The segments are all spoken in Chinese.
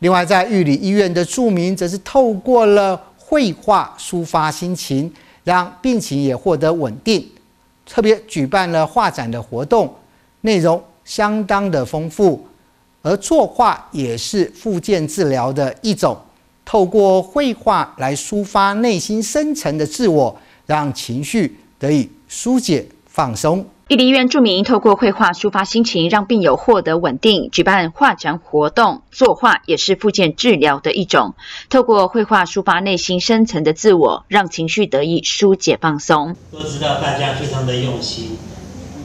另外，在玉里医院的著名，则是透过了绘画抒发心情，让病情也获得稳定。特别举办了画展的活动，内容相当的丰富。而作画也是复健治疗的一种，透过绘画来抒发内心深层的自我，让情绪得以疏解放松。伊犁医院著名透过绘画抒发心情，让病友获得稳定。举办画展活动，作画也是复健治疗的一种。透过绘画抒发内心深层的自我，让情绪得以疏解放松。都知道大家非常的用心，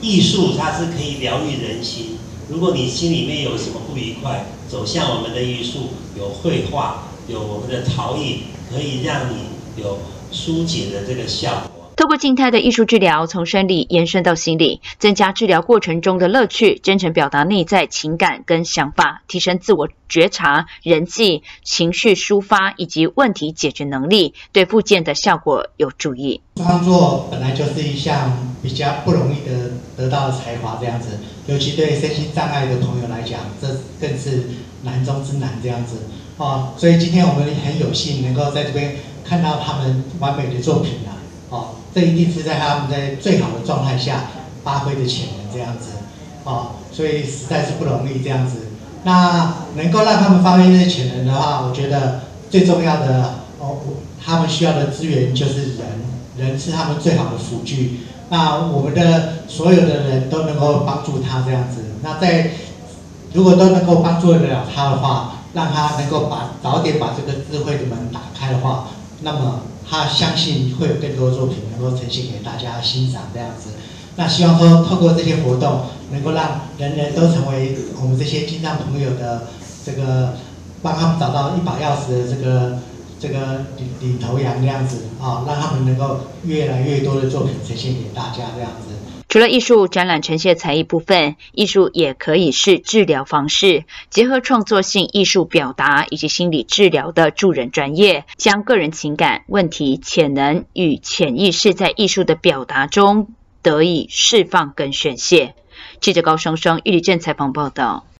艺术它是可以疗愈人心。如果你心里面有什么不愉快，走向我们的艺术，有绘画，有我们的陶艺，可以让你有疏解的这个效果。透过静态的艺术治疗，从生理延伸到心理，增加治疗过程中的乐趣，真诚表达内在情感跟想法，提升自我觉察、人际情绪抒发以及问题解决能力，对复健的效果有注意。创作本来就是一项比较不容易的得到的才华，这样子，尤其对身心障碍的朋友来讲，这更是难中之难，这样子哦。所以今天我们很有幸能够在这边看到他们完美的作品啊，哦。这一定是在他们在最好的状态下发挥的潜能这样子，哦，所以实在是不容易这样子。那能够让他们发挥这些潜能的话，我觉得最重要的哦，他们需要的资源就是人，人是他们最好的辅具。那我们的所有的人都能够帮助他这样子。那在如果都能够帮助得了他的话，让他能够把早点把这个智慧的门打开的话，那么。他相信会有更多作品能够呈现给大家欣赏这样子，那希望说透过这些活动，能够让人人都成为我们这些听障朋友的这个，帮他们找到一把钥匙的这个这个领领头羊这样子啊，让他们能够越来越多的作品呈现给大家这样子。除了艺术展览呈现才艺部分，艺术也可以是治疗方式，结合创作性艺术表达以及心理治疗的助人专业，将个人情感、问题、潜能与潜意识在艺术的表达中得以释放跟宣泄。记者高双双玉立正采访报道。